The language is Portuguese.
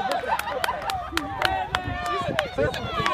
Thank you. É